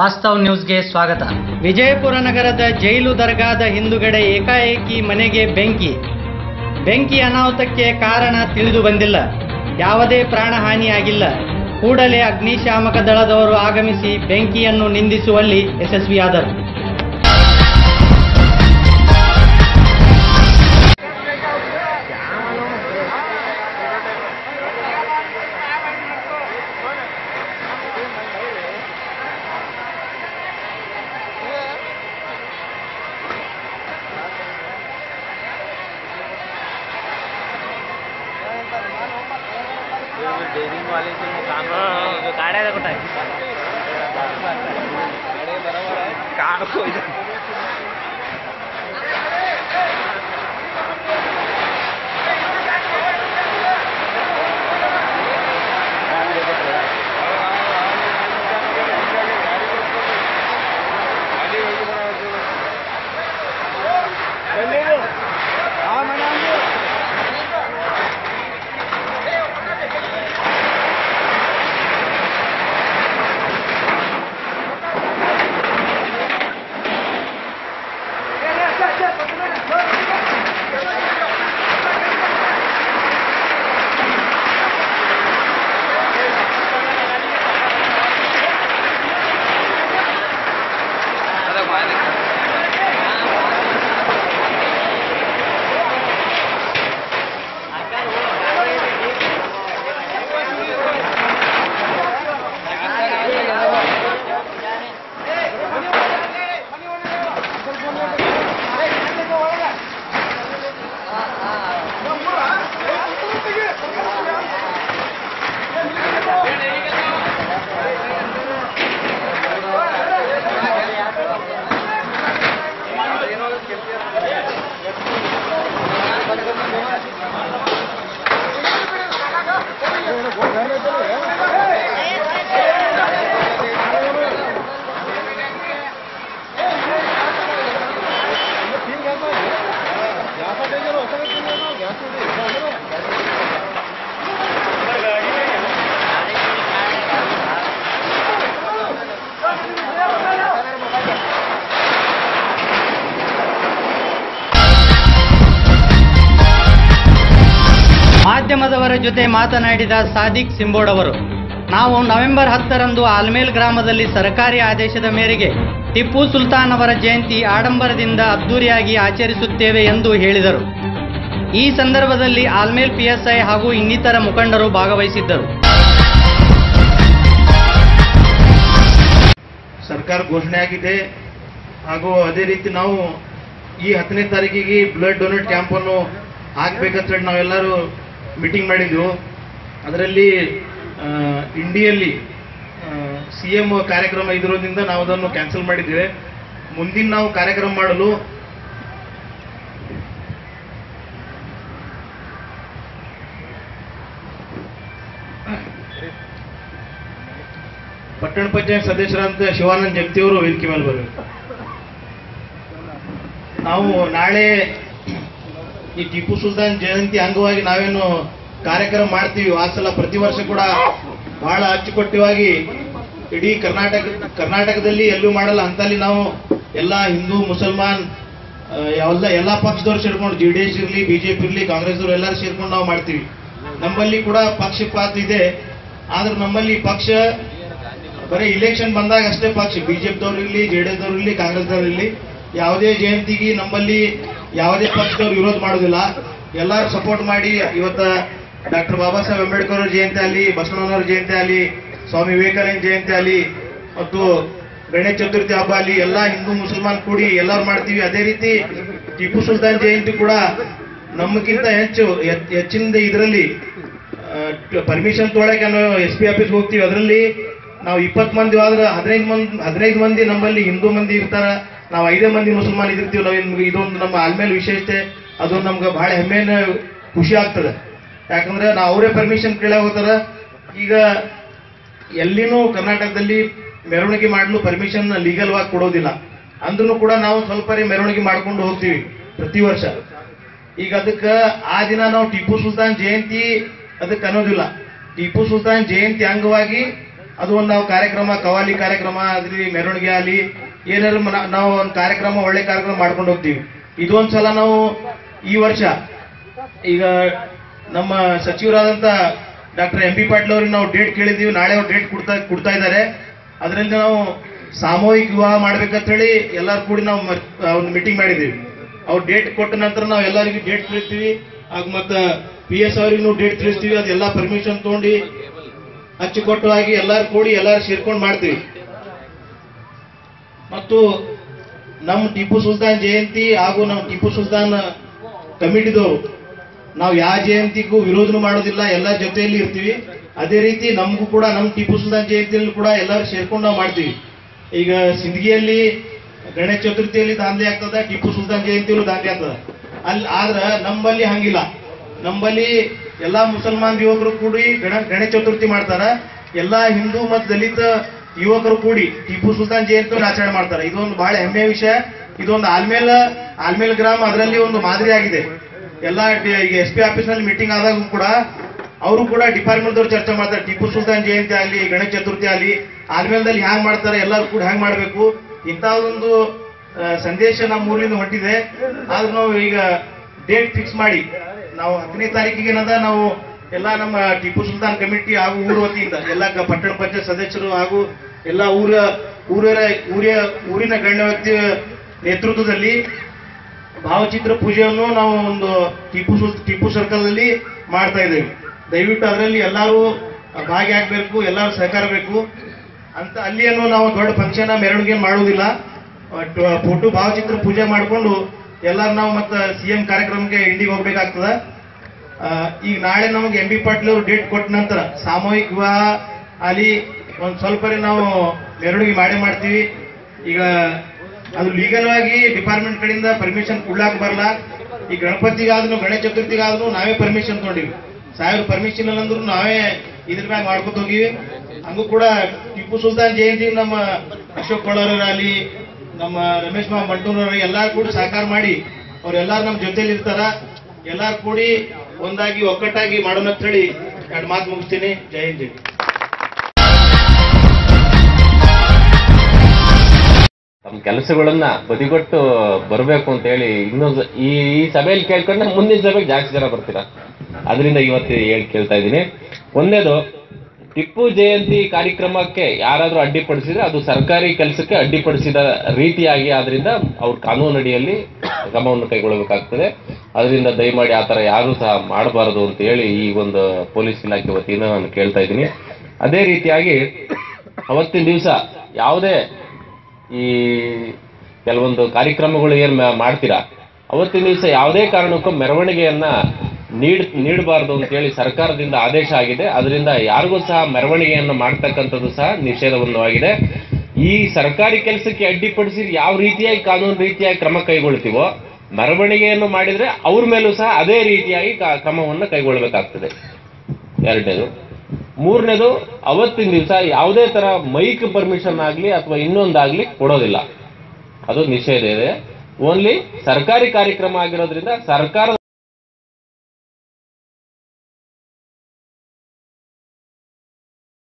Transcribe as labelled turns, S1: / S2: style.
S1: ವಾಸ್ತವ್ ನ್ಯೂಸ್ಗೆ ಸ್ವಾಗತ. ವಿಜಯಪುರ ನಗರದ ಜೈಲು ದರ್ಗಾದ ಹಿಂದುಗಡೆ ಏಕಾಏಕಿ ಮನೆಗೆ ಬೆಂಕಿ. ಬೆಂಕಿ ಅನಾಹುತಕ್ಕೆ ಕಾರಣ ತಿಳಿದು ಬಂದಿಲ್ಲ. ಯಾವುದೇ ಪ್ರಾಣಹಾನಿಯಾಗಿಲ್ಲ. ಕೂಡಲೇ ಅಗ್ನಿಶಾಮಕ ದಳದವರು ಆಗಮಿಸಿ ಬೆಂಕಿಯನ್ನು ನಿಂದಿಸುವಲ್ಲಿ ಯಶಸ್ವಿಯಾದರು.
S2: काढायला कुठं काढतो
S1: ಮಾಧ್ಯಮದವರ ಜೊತೆ ಮಾತನಾಡಿದ ಸಾದಿಕ್ ಸಿಂಬೋಡ್ ಅವರು ನಾವು ನವೆಂಬರ್ ಹತ್ತರಂದು ಆಲ್ಮೇಲ್ ಗ್ರಾಮದಲ್ಲಿ ಸರ್ಕಾರಿ ಆದೇಶದ ಮೇರೆಗೆ ಟಿಪ್ಪು ಸುಲ್ತಾನ್ ಅವರ ಜಯಂತಿ ಆಡಂಬರದಿಂದ ಅದ್ದೂರಿಯಾಗಿ ಆಚರಿಸುತ್ತೇವೆ ಎಂದು ಹೇಳಿದರು. ಈ ಸಂದರ್ಭದಲ್ಲಿ ಆಲ್ಮೇಲ್ ಪಿಎಸ್ಐ ಹಾಗೂ ಇನ್ನಿತರ ಮುಖಂಡರು ಭಾಗವಹಿಸಿದ್ದರು.
S3: ಸರ್ಕಾರ ಘೋಷಣೆ ಆಗಿದೆ. ಹಾಗೂ ಅದೇ ರೀತಿ ನಾವು ಈ ಹತ್ತನೇ ತಾರೀಕಿಗೆ ಬ್ಲಡ್ ಡೊನೇಟ್ ಕ್ಯಾಂಪನ್ನು ಹಾಕ್ಬೇಕಂತ ಹೇಳಿ ನಾವೆಲ್ಲರೂ ಮೀಟಿಂಗ್ ಮಾಡಿದ್ವು. ಅದರಲ್ಲಿ ಇಂಡಿಯಲ್ಲಿ ಸಿ ಎಂ ಕಾರ್ಯಕ್ರಮ ಇದಿರೋದ್ರಿಂದ ನಾವು ಅದನ್ನು ಕ್ಯಾನ್ಸಲ್ ಮಾಡಿದ್ದೇವೆ. ಮುಂದಿನ ನಾವು ಕಾರ್ಯಕ್ರಮ ಮಾಡಲು, ಪಟ್ಟಣ ಪಂಚಾಯತ್ ಸದಸ್ಯರಂತ ಶಿವಾನಂದ್ ಜಗ್ತಿಯವರು ವೇದಿಕೆ ಮೇಲೆ ಬರಬೇಕು. ನಾವು ನಾಳೆ ಈ ಟಿಪ್ಪು ಸುಲ್ತಾನ್ ಜಯಂತಿ ಅಂಗವಾಗಿ ನಾವೇನು ಕಾರ್ಯಕ್ರಮ ಮಾಡ್ತೀವಿ, ಆ ಸಲ ಪ್ರತಿ ವರ್ಷ ಕೂಡ ಬಹಳ ಅಚ್ಚುಕಟ್ಟುವಾಗಿ ಇಡೀ ಕರ್ನಾಟಕ, ಕರ್ನಾಟಕದಲ್ಲಿ ಎಲ್ಲೂ ಮಾಡಲ್ಲ. ಅಂತಲ್ಲಿ ನಾವು ಎಲ್ಲ ಹಿಂದೂ, ಮುಸಲ್ಮಾನ್ ಎಲ್ಲ ಎಲ್ಲ ಪಕ್ಷದವ್ರು ಸೇರ್ಕೊಂಡು, ಜೆ ಡಿ ಎಸ್ ಇರಲಿ ಬಿಜೆಪಿ ಇರಲಿ, ಕಾಂಗ್ರೆಸ್ದವ್ರು ಎಲ್ಲರೂ ಸೇರ್ಕೊಂಡು ನಾವು ಮಾಡ್ತೀವಿ. ನಮ್ಮಲ್ಲಿ ಕೂಡ ಪಕ್ಷಪಾತ ಇದೆ. ಆದ್ರೆ ನಮ್ಮಲ್ಲಿ ಪಕ್ಷ ಬರೀ ಇಲೆಕ್ಷನ್ ಬಂದಾಗ ಅಷ್ಟೇ ಪಕ್ಷ. ಬಿಜೆಪಿದವ್ರು ಇರಲಿ, ಜೆ ಡಿ ಎಸ್ದವ್ರು ಇರಲಿ, ಕಾಂಗ್ರೆಸ್ದವ್ರು ಇರಲಿ. ಯಾವುದೇ ಜಯಂತಿಗೆ ನಮ್ಮಲ್ಲಿ ಯಾವುದೇ ಪಕ್ಷದವ್ರು ವಿರೋಧ ಮಾಡೋದಿಲ್ಲ. ಎಲ್ಲರೂ ಸಪೋರ್ಟ್ ಮಾಡಿ ಇವತ್ತ ಡಾಕ್ಟರ್ ಬಾಬಾ ಸಾಹೇಬ್ ಅಂಬೇಡ್ಕರ್ ಅವ್ರ ಜಯಂತಿ ಆಗಲಿ, ಬಸವಣ್ಣನವ್ರ ಜಯಂತಿ ಆಗಲಿ, ಸ್ವಾಮಿ ವಿವೇಕಾನಂದ ಜಯಂತಿ ಆಗಲಿ, ಮತ್ತು ಗಣೇಶ ಚತುರ್ಥಿ ಹಬ್ಬ ಅಲ್ಲಿ ಎಲ್ಲ ಹಿಂದೂ ಮುಸಲ್ಮಾನ್ ಕೂಡಿ ಎಲ್ಲರೂ ಮಾಡ್ತೀವಿ. ಅದೇ ರೀತಿ ಟಿಪ್ಪು ಸುಲ್ತಾನ್ ಜಯಂತಿ ಕೂಡ ನಮಗಿಂತ ಹೆಚ್ಚು ಹೆಚ್- ಹೆಚ್ಚಿನ ಇದರಲ್ಲಿ ಪರ್ಮಿಷನ್ ತೊಗೊಳಕ್ಕೆ ನಾವು ಎಸ್ ಪಿ ಆಫೀಸ್ಗೆ ಹೋಗ್ತೀವಿ. ಅದರಲ್ಲಿ ನಾವು ಇಪ್ಪತ್ತು ಮಂದಿ ಆದ್ರೆ ಹದಿನೈದು ಮಂದಿ ಹದಿನೈದು ಮಂದಿ ನಮ್ಮಲ್ಲಿ ಹಿಂದೂ ಮಂದಿ ಇರ್ತಾರ. ನಾವು ಐದೇ ಮಂದಿ ಮುಸಲ್ಮಾನ್ ಇದಿರ್ತೀವಿ ನಾವು ನಿಮ್ಗೆ ಇದೊಂದು ನಮ್ಮ ಆಲ್ಮೇಲೆ ವಿಶೇಷತೆ ಅದೊಂದು ನಮ್ಗೆ ಬಹಳ ಹೆಮ್ಮೆನ ಖುಷಿ ಆಗ್ತದೆ. ಯಾಕಂದ್ರೆ ನಾವು ಅವರೇ ಪರ್ಮಿಷನ್ ಕೇಳಾಗ ಹೋಗ್ತಾರೆ ಈಗ ಎಲ್ಲಿನೂ ಕರ್ನಾಟಕದಲ್ಲಿ ಮೆರವಣಿಗೆ ಮಾಡಲು ಪರ್ಮಿಷನ್ ಲೀಗಲ್ವಾಗಿ ಕೊಡೋದಿಲ್ಲ. ಅಂದ್ರೂ ಕೂಡ ನಾವು ಸ್ವಲ್ಪ ಮೆರವಣಿಗೆ ಮಾಡ್ಕೊಂಡು ಹೋಗ್ತೀವಿ ಪ್ರತಿ ವರ್ಷ. ಈಗ ಅದಕ್ಕೆ ಆ ದಿನ ನಾವು ಟಿಪ್ಪು ಸುಲ್ತಾನ್ ಜಯಂತಿ ಅದಕ್ಕೆ ಅನ್ನೋದಿಲ್ಲ. ಟಿಪ್ಪು ಸುಲ್ತಾನ್ ಜಯಂತಿ ಅಂಗವಾಗಿ ಅದು ಒಂದು ನಾವು ಕಾರ್ಯಕ್ರಮ ಕವಾಲಿ ಕಾರ್ಯಕ್ರಮ, ಅದ್ರಲ್ಲಿ ಮೆರವಣಿಗೆ ಆಗಲಿ ಏನಾದ್ರು ನಾವು ಒಂದು ಕಾರ್ಯಕ್ರಮ, ಒಳ್ಳೆ ಕಾರ್ಯಕ್ರಮ ಮಾಡ್ಕೊಂಡು ಹೋಗ್ತೀವಿ. ಇದೊಂದು ಸಲ ನಾವು ಈ ವರ್ಷ, ಈಗ ನಮ್ಮ ಸಚಿವರಾದಂಥ ಡಾಕ್ಟರ್ ಎಂ ಪಿ ಪಾಟೀಲ್ ಅವ್ರಿಗೆ ನಾವು ಡೇಟ್ ಕೇಳಿದ್ದೀವಿ. ನಾಳೆ ಅವ್ರು ಡೇಟ್ ಕೊಡ್ತಾ ಕೊಡ್ತಾ ಇದ್ದಾರೆ. ಅದರಿಂದ ನಾವು ಸಾಮೂಹಿಕ ವಿವಾಹ ಮಾಡ್ಬೇಕಂತ ಹೇಳಿ ಎಲ್ಲರೂ ಕೂಡಿ ನಾವು ಒಂದು ಮೀಟಿಂಗ್ ಮಾಡಿದ್ದೀವಿ. ಅವ್ರು ಡೇಟ್ ಕೊಟ್ಟ ನಂತರ ನಾವು ಎಲ್ಲರಿಗೂ ಡೇಟ್ ತಿಳಿಸ್ತೀವಿ. ಆಗ ಮತ್ತು ಪಿ ಎಸ್ ಅವ್ರಿಗೂ ಡೇಟ್ ತಿಳಿಸ್ತೀವಿ. ಅದೆಲ್ಲ ಪರ್ಮಿಷನ್ ತಗೊಂಡು ಆಗಿ ಎಲ್ಲರೂ ಕೂಡಿ ಎಲ್ಲರೂ ಸೇರ್ಕೊಂಡು ಮಾಡ್ತೀವಿ. ಮತ್ತು ನಮ್ಮ ಟಿಪ್ಪು ಸುಲ್ತಾನ್ ಜಯಂತಿ ಹಾಗೂ ನಮ್ಮ ಟಿಪ್ಪು ಸುಲ್ತಾನ್ ಕಮಿಟಿದವರು ನಾವು ಯಾವ ಜಯಂತಿಗೂ ವಿರೋಧನು ಮಾಡೋದಿಲ್ಲ, ಎಲ್ಲ ಜೊತೆಯಲ್ಲಿ ಇರ್ತೀವಿ. ಅದೇ ರೀತಿ ನಮಗೂ ಕೂಡ, ನಮ್ಮ ಟಿಪ್ಪು ಸುಲ್ತಾನ್ ಜಯಂತಿಯಲ್ಲೂ ಕೂಡ ಎಲ್ಲರೂ ಸೇರ್ಕೊಂಡು ನಾವು ಮಾಡ್ತೀವಿ. ಈಗ ಸಿಂದಗಿಯಲ್ಲಿ ಗಣೇಶ ಚತುರ್ಥಿಯಲ್ಲಿ ದಾಂಧಲೆ ಆಗ್ತದ, ಟಿಪ್ಪು ಸುಲ್ತಾನ್ ಜಯಂತಿಯಲ್ಲೂ ದಾಂಧಲೆ ಆಗ್ತದ. ಅಲ್ಲಿ ಆದ್ರೆ ನಮ್ಮಲ್ಲಿ ಹಂಗಿಲ್ಲ. ನಮ್ಮಲ್ಲಿ ಎಲ್ಲಾ ಮುಸಲ್ಮಾನ್ ಯುವಕರು ಕೂಡಿ ಗಣ, ಗಣೇಶ ಚತುರ್ಥಿ ಮಾಡ್ತಾರ. ಎಲ್ಲಾ ಹಿಂದೂ ಮತ್ತು ದಲಿತ ಯುವಕರು ಕೂಡಿ, ಟಿಪ್ಪು ಸುಲ್ತಾನ್ ಜಯಂತಿಯನ್ನು ಆಚರಣೆ ಮಾಡ್ತಾರೆ. ಇದೊಂದು ಬಹಳ ಹೆಮ್ಮೆಯ ವಿಷಯ. ಇದೊಂದು ಆಲ್ಮೇಲ್ ಆಲ್ಮೇಲ್ ಗ್ರಾಮ ಅದರಲ್ಲಿ ಒಂದು ಮಾದರಿ ಆಗಿದೆ. ಎಲ್ಲ ಈಗ ಎಸ್ ಪಿ ಆಫೀಸ್ನಲ್ಲಿ ಮೀಟಿಂಗ್ ಆದಾಗ ಕೂಡ ಅವರು ಕೂಡ ಡಿಪಾರ್ಟ್ಮೆಂಟ್ ದವ್ರು ಚರ್ಚೆ ಮಾಡ್ತಾರೆ. ಟಿಪ್ಪು ಸುಲ್ತಾನ್ ಜಯಂತಿ ಆಗಲಿ, ಗಣೇಶ ಚತುರ್ಥಿ ಆಗಲಿ, ಆಲ್ಮೇಲ್ದಲ್ಲಿ ಹ್ಯಾಂಗ್ ಮಾಡ್ತಾರೆ, ಎಲ್ಲರೂ ಕೂಡ ಹ್ಯಾಂಗ್ ಮಾಡಬೇಕು? ಇಂಥ ಒಂದು ಸಂದೇಶ ನಮ್ಮ ಊರಿಂದ ಹೊಟ್ಟಿದೆ ಆದ್ರೂ ನಾವು ಈಗ ಡೇಟ್ ಫಿಕ್ಸ್ ಮಾಡಿ, ನಾವು ಹತ್ತನೇ ತಾರೀಕಿಗೆ ಏನದ ನಾವು ಎಲ್ಲ ನಮ್ಮ ಟಿಪ್ಪು ಸುಲ್ತಾನ್ ಕಮಿಟಿ ಹಾಗೂ ಊರ ವತಿಯಿಂದ ಎಲ್ಲ ಪಟ್ಟಣ ಪಂಚಾಯತ್ ಸದಸ್ಯರು ಹಾಗೂ ಎಲ್ಲ ಊರ ಊರ ಊರಿಯ, ಊರಿನ ಗಣ್ಯ ವ್ಯಕ್ತಿಯ ನೇತೃತ್ವದಲ್ಲಿ ಭಾವಚಿತ್ರ ಪೂಜೆಯನ್ನು ನಾವು ಒಂದು ಟಿಪ್ಪು ಸುಲ್, ಟಿಪ್ಪು ಸರ್ಕಲ್ ಅಲ್ಲಿ ಮಾಡ್ತಾ ಇದ್ದೇವೆ. ದಯವಿಟ್ಟು ಅದರಲ್ಲಿ ಎಲ್ಲರೂ ಭಾಗಿಯಾಗಬೇಕು, ಎಲ್ಲರೂ ಸಹಕಾರ ಬೇಕು. ಅಂತ ಅಲ್ಲಿಯನ್ನು ನಾವು ದೊಡ್ಡ ಫಂಕ್ಷನ್ ಮೆರವಣಿಗೆ ಮಾಡುವುದಿಲ್ಲ. ಫೋಟೋ ಭಾವಚಿತ್ರ ಪೂಜೆ ಮಾಡಿಕೊಂಡು ಎಲ್ಲರೂ ನಾವು ಮತ್ತೆ ಸಿ ಎಂ ಕಾರ್ಯಕ್ರಮಕ್ಕೆ ಇಂಡಿಗೆ ಹೋಗ್ಬೇಕಾಗ್ತದ. ಈಗ ನಾಳೆ ನಮಗೆ ಎಂ ಬಿ ಪಾಟೀಲ್ ಅವರು ಡೇಟ್ ಕೊಟ್ಟ ನಂತರ ಸಾಮೂಹಿಕ ವಿವಾಹ ಅಲ್ಲಿ ಒಂದು ಸ್ವಲ್ಪ ನಾವು ಮೆರವಣಿಗೆ ಮಾಡೇ ಮಾಡ್ತೀವಿ. ಈಗ ಅದು ಲೀಗಲ್ ಆಗಿ ಡಿಪಾರ್ಟ್ಮೆಂಟ್ ಕಡೆಯಿಂದ ಪರ್ಮಿಷನ್ ಕೊಡ್ಲಾಕ್ ಬರಲ್ಲ. ಈ ಗಣಪತಿಗಾದ್ರೂ, ಗಣೇಶ ಚತುರ್ಥಿಗಾದ್ರೂ ನಾವೇ ಪರ್ಮಿಷನ್ ತೊಗೊಂಡಿವಿ. ಸಾವಿರ ಪರ್ಮಿಷನ್ ಇಲ್ಲ ಅಂದ್ರೂ ನಾವೇ ಇದ್ರ ಮ್ಯಾಗ ಮಾಡ್ಕೊತ ಹೋಗಿವಿ. ಹಂಗೂ ಕೂಡ ಟಿಪ್ಪು ಸುಲ್ತಾನ್ ಜಯಂತಿ ನಮ್ಮ ಅಶೋಕ್ ಕೊಳ್ಳೋರಾಗಲಿ ನಮ್ಮ ರಮೇಶ್ ಮಾ ಮಂಟೂರವ್ರು ಎಲ್ಲಾರು ಕೂಡ ಸಹಕಾರ ಮಾಡಿ ಅವ್ರೆಲ್ಲಾರು ನಮ್ಮ ಜೊತೆಲಿ ಇರ್ತಾರ ಎಲ್ಲಾರು ಕೂಡಿ ಒಂದಾಗಿ ಒಕ್ಕಟ್ಟಾಗಿ ಮಾಡೋಣ ಅಂತ ಹೇಳಿ ಎರಡು ಮಾತು ಮುಗಿಸ್ತೀನಿ. ಜೈ ಹಿಂದ್
S4: ತಮ್ಮ ಕೆಲಸಗಳನ್ನ ಬದಿಗೊಟ್ಟು ಬರಬೇಕು ಅಂತ ಹೇಳಿ ಇನ್ನೊಂದು ಈ ಸಭೆಯಲ್ಲಿ ಕೇಳ್ಕೊಂಡ್ರೆ ಮುಂದಿನ ಸಭೆಗೆ ಜಾಸ್ತಿ ಜನ ಬರ್ತೀರಾ? ಅದರಿಂದ ಇವತ್ತು ಹೇಳಿ ಕೇಳ್ತಾ ಇದ್ದೀನಿ. ಒಂದೇದು, ಟಿಪ್ಪು ಜಯಂತಿ ಕಾರ್ಯಕ್ರಮಕ್ಕೆ ಯಾರಾದರೂ ಅಡ್ಡಿಪಡಿಸಿದ್ರೆ ಅದು ಸರ್ಕಾರಿ ಕೆಲಸಕ್ಕೆ ಅಡ್ಡಿಪಡಿಸಿದ ರೀತಿಯಾಗಿ ಆದ್ರಿಂದ ಅವ್ರ ಕಾನೂನು ಅಡಿಯಲ್ಲಿ ಕ್ರಮವನ್ನು ಕೈಗೊಳ್ಳಬೇಕಾಗ್ತದೆ. ಅದರಿಂದ ದಯಮಾಡಿ ಆ ಥರ ಯಾರೂ ಸಹ ಮಾಡಬಾರದು ಅಂತ ಹೇಳಿ ಈ ಒಂದು ಪೊಲೀಸ್ ಇಲಾಖೆ ವತಿಯಿಂದ ನಾನು ಕೇಳ್ತಾ ಇದ್ದೀನಿ. ಅದೇ ರೀತಿಯಾಗಿ ಅವತ್ತಿನ ದಿವಸ ಯಾವುದೇ ಈ ಕೆಲವೊಂದು ಕಾರ್ಯಕ್ರಮಗಳು ಏನು ಮಾಡ್ತೀರಾ, ಅವತ್ತಿನ ದಿವಸ ಯಾವುದೇ ಕಾರಣಕ್ಕೂ ಮೆರವಣಿಗೆಯನ್ನ ನೀಡ್ ನೀಡಬಾರ್ದು ಅಂತ ಹೇಳಿ ಸರ್ಕಾರದಿಂದ ಆದೇಶ ಆಗಿದೆ. ಅದರಿಂದ ಯಾರಿಗೂ ಸಹ ಮೆರವಣಿಗೆಯನ್ನು ಮಾಡ್ತಕ್ಕಂಥದ್ದು ಸಹ ನಿಷೇಧವನ್ನವಾಗಿದೆ ಈ ಸರ್ಕಾರಿ ಕೆಲಸಕ್ಕೆ ಅಡ್ಡಿಪಡಿಸಿ ಯಾವ ರೀತಿಯಾಗಿ ಕಾನೂನು ರೀತಿಯಾಗಿ ಕ್ರಮ ಕೈಗೊಳ್ತೀವೋ ಮೆರವಣಿಗೆಯನ್ನು ಮಾಡಿದರೆ ಅವ್ರ ಮೇಲೂ ಸಹ ಅದೇ ರೀತಿಯಾಗಿ ಕ್ರಮವನ್ನು ಕೈಗೊಳ್ಳಬೇಕಾಗ್ತದೆ. ಎರಡನೇದು. ಮೂರನೇದು, ಅವತ್ತಿನ ದಿವಸ ಯಾವುದೇ ತರ ಮೈಕ್ ಪರ್ಮಿಷನ್ ಆಗಲಿ ಅಥವಾ ಇನ್ನೊಂದಾಗ್ಲಿ ಕೊಡೋದಿಲ್ಲ. ಅದು ನಿಷೇಧ ಇದೆ. ಓನ್ಲಿ ಸರ್ಕಾರಿ ಕಾರ್ಯಕ್ರಮ ಆಗಿರೋದ್ರಿಂದ ಸರ್ಕಾರ